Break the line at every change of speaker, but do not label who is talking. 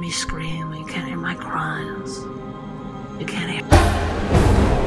me scream. You can't hear my cries. You can't hear.